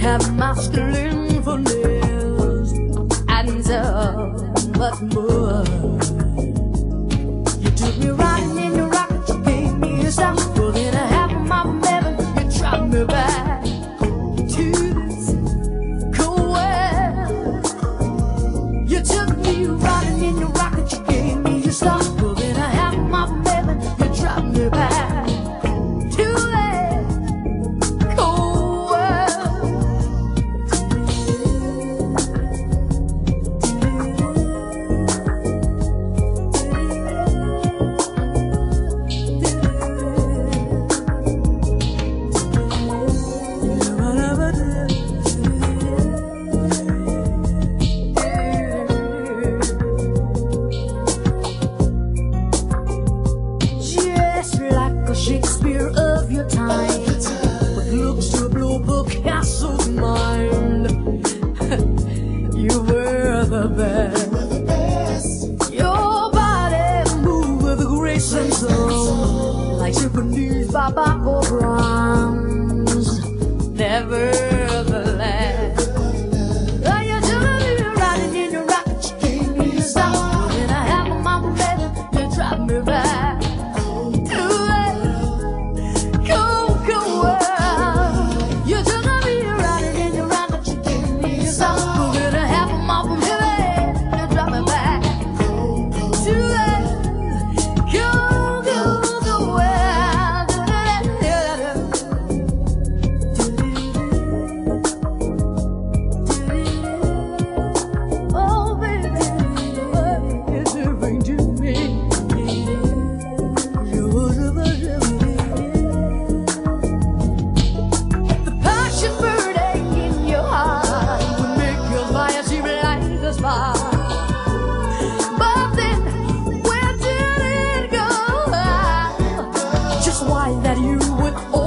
have masculine finesse and so much more. like Japanese Baba or. Never that you would